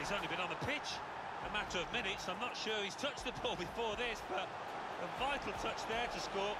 He's only been on the pitch a matter of minutes. I'm not sure he's touched the ball before this, but a vital touch there to score.